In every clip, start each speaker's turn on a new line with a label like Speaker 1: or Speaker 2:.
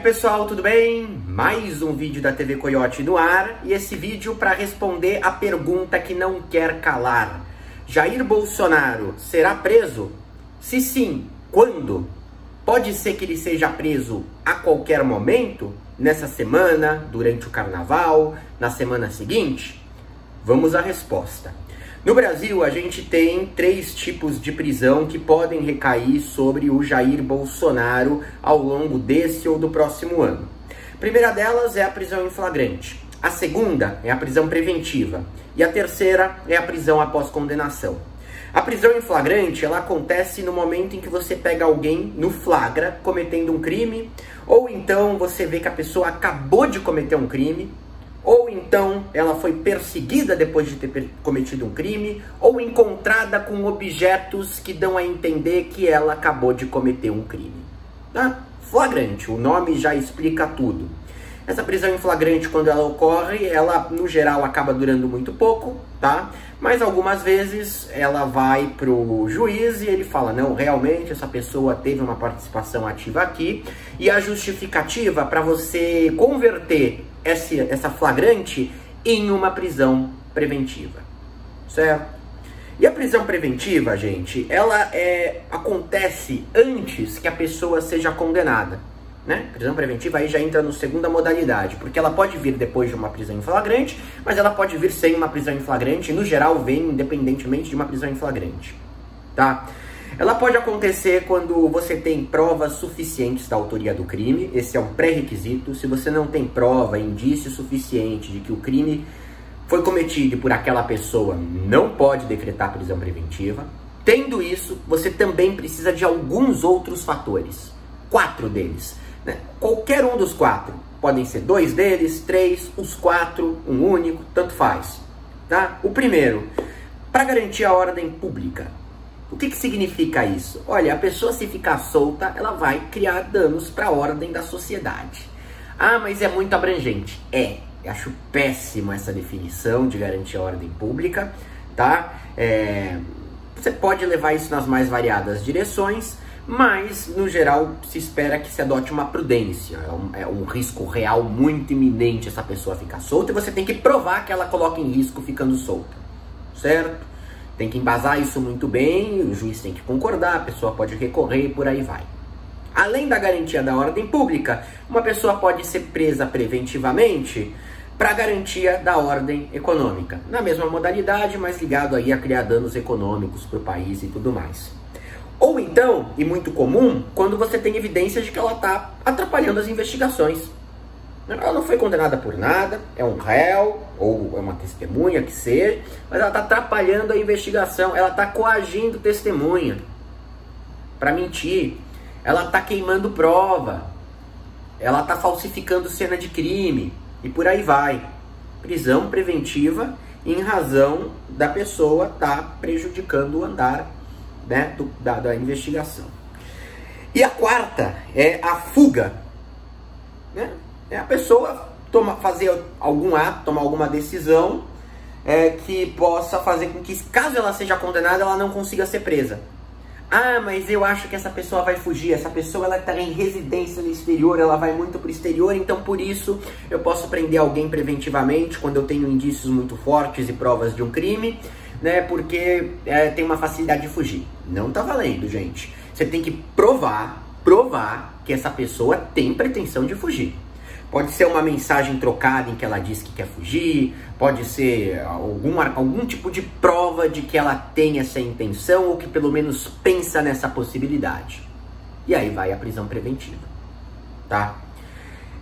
Speaker 1: pessoal, tudo bem? Mais um vídeo da TV Coyote no ar e esse vídeo para responder a pergunta que não quer calar. Jair Bolsonaro será preso? Se sim, quando? Pode ser que ele seja preso a qualquer momento? Nessa semana, durante o carnaval, na semana seguinte? Vamos à resposta. No Brasil, a gente tem três tipos de prisão que podem recair sobre o Jair Bolsonaro ao longo desse ou do próximo ano. A primeira delas é a prisão em flagrante. A segunda é a prisão preventiva. E a terceira é a prisão após condenação. A prisão em flagrante, ela acontece no momento em que você pega alguém no flagra cometendo um crime, ou então você vê que a pessoa acabou de cometer um crime, ou então ela foi perseguida depois de ter cometido um crime, ou encontrada com objetos que dão a entender que ela acabou de cometer um crime. Tá? Flagrante, o nome já explica tudo. Essa prisão em flagrante, quando ela ocorre, ela no geral acaba durando muito pouco, tá? Mas algumas vezes ela vai pro juiz e ele fala: não, realmente essa pessoa teve uma participação ativa aqui, e a justificativa para você converter essa, essa flagrante em uma prisão preventiva, certo? E a prisão preventiva, gente, ela é, acontece antes que a pessoa seja condenada. Né? Prisão preventiva aí já entra no segunda modalidade, porque ela pode vir depois de uma prisão em flagrante, mas ela pode vir sem uma prisão em flagrante, e no geral vem independentemente de uma prisão em flagrante, tá? Ela pode acontecer quando você tem provas suficientes da autoria do crime, esse é um pré-requisito. Se você não tem prova, indício suficiente de que o crime foi cometido por aquela pessoa, não pode decretar prisão preventiva. Tendo isso, você também precisa de alguns outros fatores, quatro deles. Né? Qualquer um dos quatro, podem ser dois deles, três, os quatro, um único, tanto faz. Tá? O primeiro, para garantir a ordem pública. O que, que significa isso? Olha, a pessoa se ficar solta, ela vai criar danos para a ordem da sociedade. Ah, mas é muito abrangente. É, acho péssima essa definição de garantir a ordem pública, tá? É, você pode levar isso nas mais variadas direções, mas no geral se espera que se adote uma prudência. É um, é um, risco real muito iminente essa pessoa ficar solta e você tem que provar que ela coloca em risco ficando solta, certo? Tem que embasar isso muito bem, o juiz tem que concordar, a pessoa pode recorrer e por aí vai. Além da garantia da ordem pública, uma pessoa pode ser presa preventivamente para garantia da ordem econômica. Na mesma modalidade, mas ligado aí a criar danos econômicos para o país e tudo mais. Ou então, e muito comum, quando você tem evidências de que ela está atrapalhando as investigações. Ela não foi condenada por nada, é um réu ou é uma testemunha que seja, mas ela está atrapalhando a investigação, ela está coagindo testemunha para mentir, ela está queimando prova, ela está falsificando cena de crime e por aí vai. Prisão preventiva em razão da pessoa estar tá prejudicando o andar né, do, da, da investigação. E a quarta é a fuga. Né? É a pessoa toma, fazer algum ato, tomar alguma decisão é, que possa fazer com que, caso ela seja condenada, ela não consiga ser presa. Ah, mas eu acho que essa pessoa vai fugir. Essa pessoa ela está em residência no exterior, ela vai muito para o exterior, então por isso eu posso prender alguém preventivamente quando eu tenho indícios muito fortes e provas de um crime, né? Porque é, tem uma facilidade de fugir. Não tá valendo, gente. Você tem que provar, provar que essa pessoa tem pretensão de fugir. Pode ser uma mensagem trocada em que ela diz que quer fugir, pode ser algum, algum tipo de prova de que ela tem essa intenção ou que pelo menos pensa nessa possibilidade. E aí vai a prisão preventiva, tá?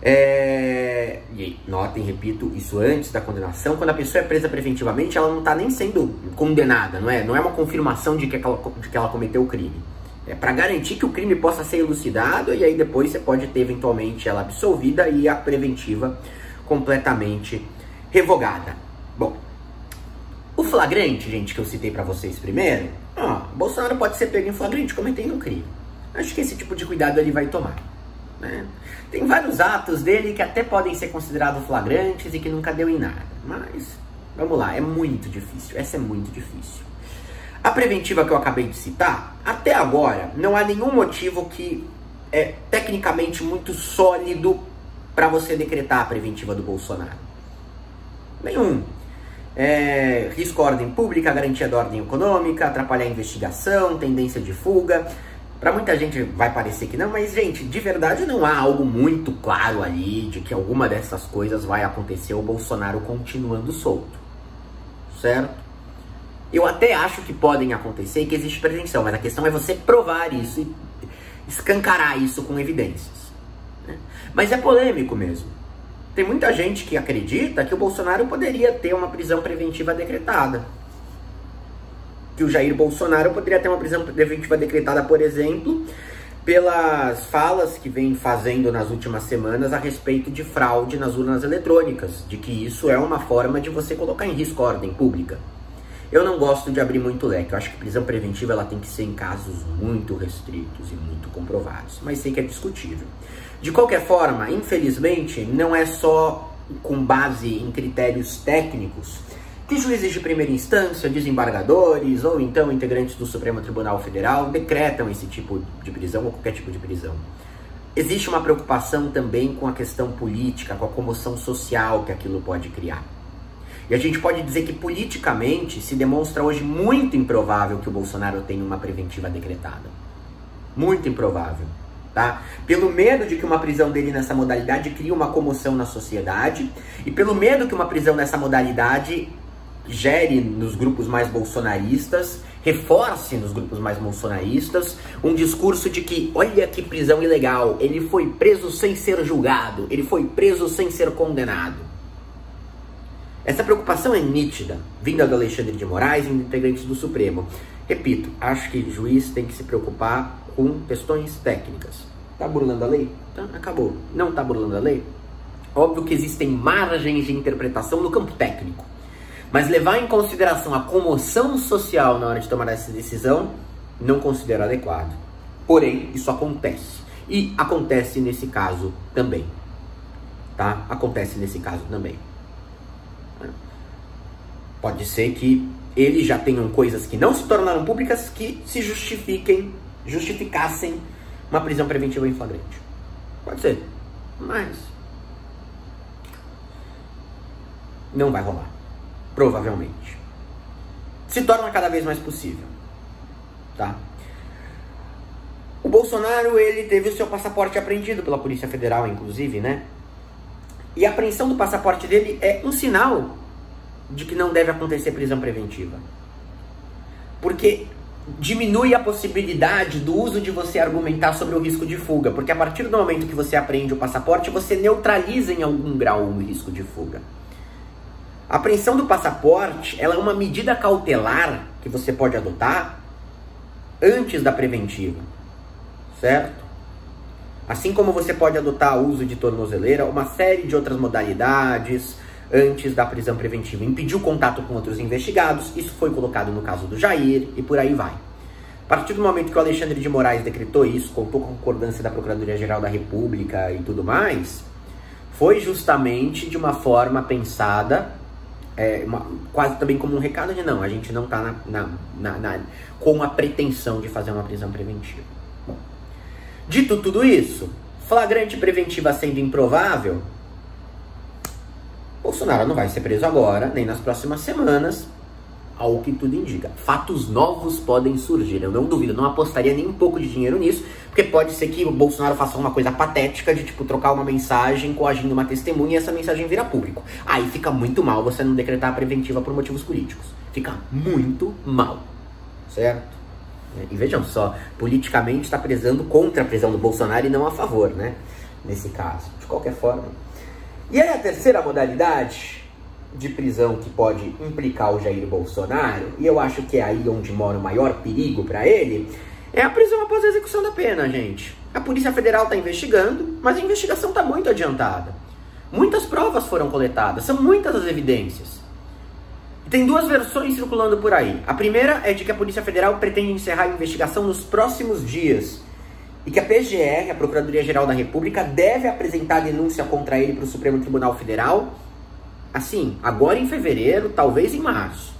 Speaker 1: É... E aí, notem, repito, isso antes da condenação. Quando a pessoa é presa preventivamente, ela não está nem sendo condenada, não é? Não é uma confirmação de que ela, de que ela cometeu o crime é, para garantir que o crime possa ser elucidado e aí depois você pode ter eventualmente ela absolvida e a preventiva completamente revogada. Bom, o flagrante, gente, que eu citei para vocês primeiro, ó, Bolsonaro pode ser pego em flagrante cometendo um crime. Acho que esse tipo de cuidado ele vai tomar. Né? Tem vários atos dele que até podem ser considerados flagrantes e que nunca deu em nada. Mas, vamos lá, é muito difícil. Essa é muito difícil. A preventiva que eu acabei de citar, até agora, não há nenhum motivo que é tecnicamente muito sólido para você decretar a preventiva do Bolsonaro? Nenhum. É, risco à ordem pública, garantia da ordem econômica, atrapalhar a investigação, tendência de fuga. Para muita gente vai parecer que não, mas gente, de verdade não há algo muito claro ali de que alguma dessas coisas vai acontecer o Bolsonaro continuando solto. Certo? Eu até acho que podem acontecer e que existe pretensão, mas a questão é você provar isso e escancarar isso com evidências. Né? Mas é polêmico mesmo. Tem muita gente que acredita que o Bolsonaro poderia ter uma prisão preventiva decretada. Que o Jair Bolsonaro poderia ter uma prisão preventiva decretada, por exemplo, pelas falas que vem fazendo nas últimas semanas a respeito de fraude nas urnas eletrônicas, de que isso é uma forma de você colocar em risco a ordem pública. Eu não gosto de abrir muito leque. Eu acho que prisão preventiva ela tem que ser em casos muito restritos e muito comprovados. Mas sei que é discutível. De qualquer forma, infelizmente, não é só com base em critérios técnicos que juízes de primeira instância, desembargadores ou então integrantes do Supremo Tribunal Federal decretam esse tipo de prisão ou qualquer tipo de prisão. Existe uma preocupação também com a questão política, com a comoção social que aquilo pode criar. E a gente pode dizer que politicamente se demonstra hoje muito improvável que o Bolsonaro tenha uma preventiva decretada. Muito improvável. Tá? Pelo medo de que uma prisão dele nessa modalidade crie uma comoção na sociedade e pelo medo que uma prisão nessa modalidade gere nos grupos mais bolsonaristas, reforce nos grupos mais bolsonaristas um discurso de que, olha que prisão ilegal, ele foi preso sem ser julgado, ele foi preso sem ser condenado. Essa preocupação é nítida, vinda do Alexandre de Moraes e integrantes do Supremo. Repito, acho que o juiz tem que se preocupar com questões técnicas. Tá burlando a lei? Tá, acabou. Não tá burlando a lei? Óbvio que existem margens de interpretação no campo técnico. Mas levar em consideração a comoção social na hora de tomar essa decisão, não considero adequado. Porém, isso acontece. E acontece nesse caso também. Tá? Acontece nesse caso também. Pode ser que eles já tenham coisas que não se tornaram públicas que se justifiquem, justificassem uma prisão preventiva em flagrante. Pode ser, mas não vai rolar, provavelmente. Se torna cada vez mais possível, tá? O Bolsonaro, ele teve o seu passaporte apreendido pela Polícia Federal, inclusive, né? E a apreensão do passaporte dele é um sinal de que não deve acontecer prisão preventiva. Porque diminui a possibilidade do uso de você argumentar sobre o risco de fuga, porque a partir do momento que você apreende o passaporte, você neutraliza em algum grau o risco de fuga. A apreensão do passaporte, ela é uma medida cautelar que você pode adotar antes da preventiva, certo? Assim como você pode adotar o uso de tornozeleira, uma série de outras modalidades, antes da prisão preventiva. Impediu contato com outros investigados, isso foi colocado no caso do Jair e por aí vai. A partir do momento que o Alexandre de Moraes decretou isso, contou com a concordância da Procuradoria-Geral da República e tudo mais, foi justamente de uma forma pensada, é, uma, quase também como um recado de não, a gente não está com a pretensão de fazer uma prisão preventiva. Dito tudo isso, flagrante preventiva sendo improvável, Bolsonaro não vai ser preso agora, nem nas próximas semanas, ao que tudo indica. Fatos novos podem surgir, eu não duvido, não apostaria nem um pouco de dinheiro nisso, porque pode ser que o Bolsonaro faça uma coisa patética de, tipo, trocar uma mensagem coagindo uma testemamunha e essa mensagem vira público. Aí fica muito mal você não decretar a preventiva por motivos políticos. Fica muito mal, certo? E vejam só, politicamente está prezando contra a prisão do Bolsonaro e não a favor, né? Nesse caso. De qualquer forma, e aí a terceira modalidade de prisão que pode implicar o Jair Bolsonaro, e eu acho que é aí onde mora o maior perigo para ele, é a prisão após a execução da pena, gente. A Polícia Federal está investigando, mas a investigação está muito adiantada. Muitas provas foram coletadas, são muitas as evidências. Tem duas versões circulando por aí. A primeira é de que a Polícia Federal pretende encerrar a investigação nos próximos dias e que a PGR, a Procuradoria-Geral da República, deve apresentar denúncia contra ele para o Supremo Tribunal Federal, assim, agora em fevereiro, talvez em março.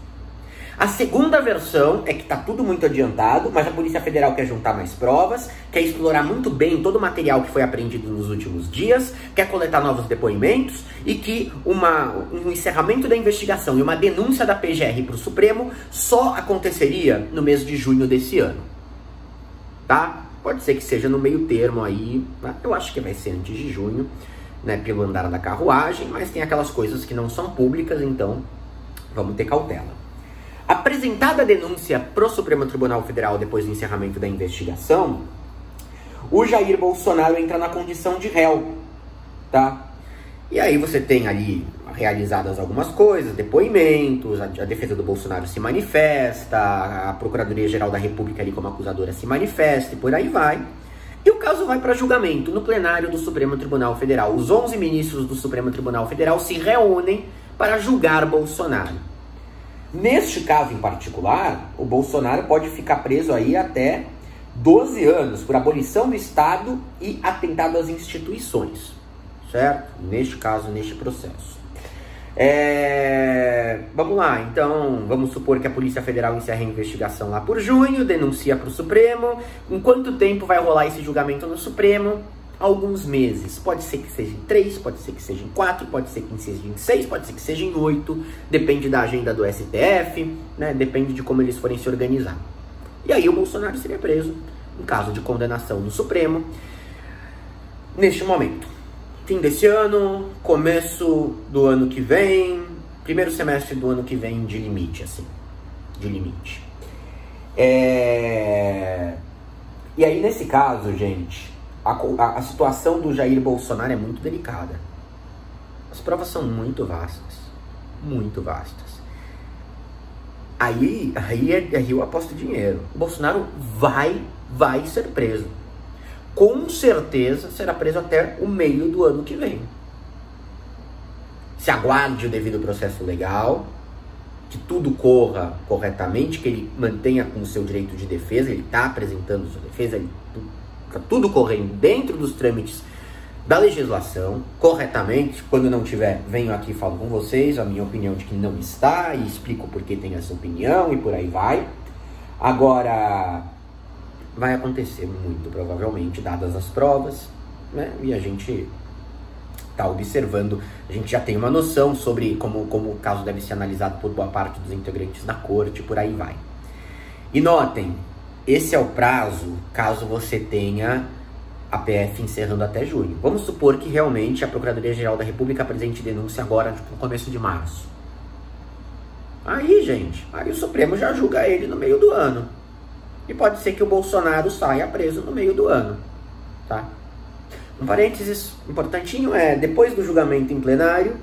Speaker 1: A segunda versão é que está tudo muito adiantado, mas a Polícia Federal quer juntar mais provas, quer explorar muito bem todo o material que foi apreendido nos últimos dias, quer coletar novos depoimentos e que uma, um encerramento da investigação e uma denúncia da PGR para o Supremo só aconteceria no mês de junho desse ano. Tá? Pode ser que seja no meio termo aí, eu acho que vai ser antes de junho, né, pelo andar da carruagem, mas tem aquelas coisas que não são públicas, então vamos ter cautela. Apresentada a denúncia para o Supremo Tribunal Federal depois do encerramento da investigação, o Jair Bolsonaro entra na condição de réu, tá? E aí você tem ali realizadas algumas coisas, depoimentos, a, a defesa do Bolsonaro se manifesta, a Procuradoria-Geral da República ali como acusadora se manifesta e por aí vai. E o caso vai para julgamento no plenário do Supremo Tribunal Federal. Os 11 ministros do Supremo Tribunal Federal se reúnem para julgar Bolsonaro. Neste caso em particular, o Bolsonaro pode ficar preso aí até 12 anos por abolição do Estado e atentado às instituições, certo? Neste caso, neste processo. É... Vamos lá, então, vamos supor que a Polícia Federal encerre a investigação lá por junho, denuncia para o Supremo. Em quanto tempo vai rolar esse julgamento no Supremo? alguns meses. Pode ser que seja em três, pode ser que seja em quatro, pode ser que seja em seis, pode ser que seja em oito. Depende da agenda do STF, né? Depende de como eles forem se organizar. E aí o Bolsonaro seria preso em caso de condenação no Supremo. Neste momento, fim desse ano, começo do ano que vem, primeiro semestre do ano que vem de limite, assim, de limite. É... E aí nesse caso, gente, a, a, a situação do Jair Bolsonaro é muito delicada. As provas são muito vastas. Muito vastas. Aí, aí, aí eu aposto dinheiro. O Bolsonaro vai, vai ser preso. Com certeza será preso até o meio do ano que vem. Se aguarde o devido processo legal, que tudo corra corretamente, que ele mantenha com o seu direito de defesa, ele está apresentando sua defesa, Está tudo correndo dentro dos trâmites da legislação, corretamente. Quando não tiver, venho aqui e falo com vocês a minha opinião de que não está e explico por que tem essa opinião e por aí vai. Agora, vai acontecer muito provavelmente, dadas as provas, né? E a gente está observando, a gente já tem uma noção sobre como, como o caso deve ser analisado por boa parte dos integrantes da corte, por aí vai. E notem, esse é o prazo caso você tenha a PF encerrando até junho. Vamos supor que realmente a Procuradoria-Geral da República apresente denúncia agora, tipo, no começo de março. Aí, gente, aí o Supremo já julga ele no meio do ano. E pode ser que o Bolsonaro saia preso no meio do ano, tá? Um parênteses importantinho é, depois do julgamento em plenário,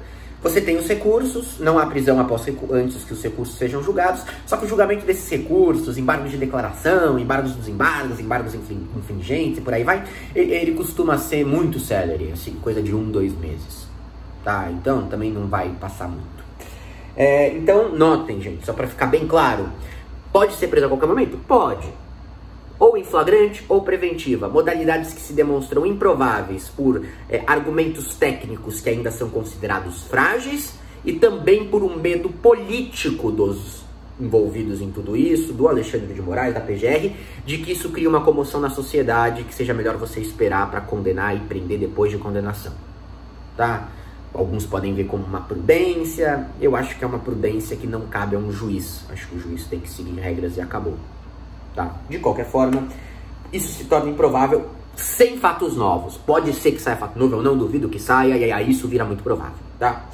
Speaker 1: você tem os recursos, não há prisão após antes que os recursos sejam julgados, só que o julgamento desses recursos, embargos de declaração, embargos dos embargos, embargos infringentes por aí vai, ele, costuma ser muito célere, assim, coisa de um, dois meses. Tá? Então também não vai passar muito. É, então notem, gente, só para ficar bem claro, pode ser preso a qualquer momento? Pode ou em flagrante ou preventiva, modalidades que se demonstram improváveis por é, argumentos técnicos que ainda são considerados frágeis e também por um medo político dos envolvidos em tudo isso, do Alexandre de Moraes, da PGR, de que isso cria uma comoção na sociedade que seja melhor você esperar para condenar e prender depois de condenação. Tá? Alguns podem ver como uma prudência, eu acho que é uma prudência que não cabe a um juiz. Acho que o juiz tem que seguir regras e acabou. Tá? De qualquer forma, isso se torna improvável sem fatos novos. Pode ser que saia fato novo, eu não duvido que saia, e aí isso vira muito provável. Tá?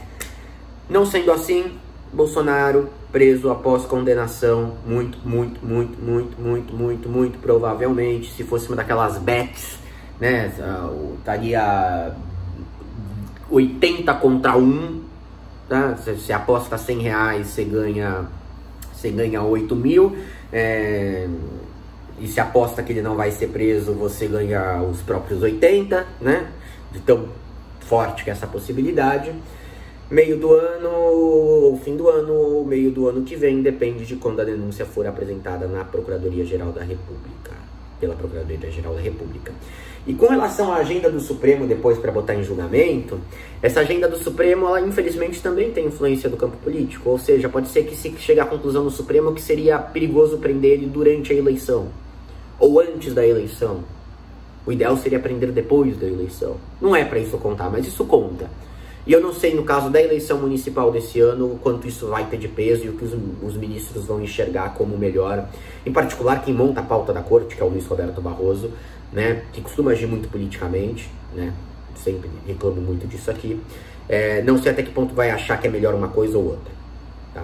Speaker 1: Não sendo assim, Bolsonaro preso após condenação, muito, muito, muito, muito, muito, muito, muito provavelmente, se fosse uma daquelas bets, né, estaria 80 contra 1, tá? Você aposta 100 reais, você ganha, você ganha 8 mil, é, e se aposta que ele não vai ser preso, você ganha os próprios 80, né? De tão forte que é essa possibilidade. Meio do ano, ou fim do ano, ou meio do ano que vem, depende de quando a denúncia for apresentada na Procuradoria-Geral da República. Pela Procuradoria-Geral da República. E com relação à agenda do Supremo depois para botar em julgamento, essa agenda do Supremo, ela infelizmente também tem influência do campo político, ou seja, pode ser que se chegue à conclusão no Supremo que seria perigoso prender ele durante a eleição ou antes da eleição. O ideal seria prender depois da eleição. Não é para isso contar, mas isso conta. E eu não sei, no caso da eleição municipal desse ano, quanto isso vai ter de peso e o que os, os, ministros vão enxergar como melhor. Em particular, quem monta a pauta da corte, que é o Luiz Roberto Barroso, né, que costuma agir muito politicamente, né, sempre reclamo muito disso aqui. É, não sei até que ponto vai achar que é melhor uma coisa ou outra. Tá?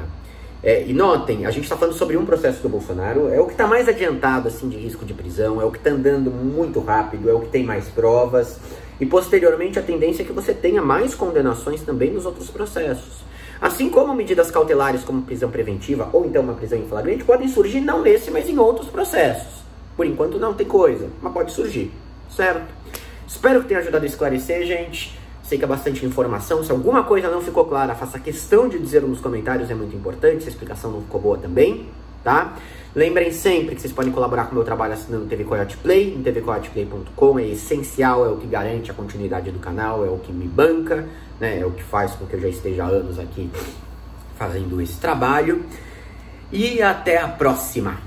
Speaker 1: É, e notem, a gente está falando sobre um processo do Bolsonaro, é o que está mais adiantado assim de risco de prisão, é o que está andando muito rápido, é o que tem mais provas. E posteriormente a tendência é que você tenha mais condenações também nos outros processos. Assim como medidas cautelares como prisão preventiva ou então uma prisão em flagrante podem surgir não nesse, mas em outros processos. Por enquanto não tem coisa, mas pode surgir, certo? Espero que tenha ajudado a esclarecer, gente. Sei que é bastante informação. Se alguma coisa não ficou clara, faça questão de dizer nos comentários, é muito importante. Se a explicação não ficou boa também, tá? Lembrem sempre que vocês podem colaborar com o meu trabalho assinando o TV Coyote Play, em tvcoyoteplay.com, é essencial, é o que garante a continuidade do canal, é o que me banca, né? É o que faz com que eu já esteja há anos aqui fazendo esse trabalho. E até a próxima!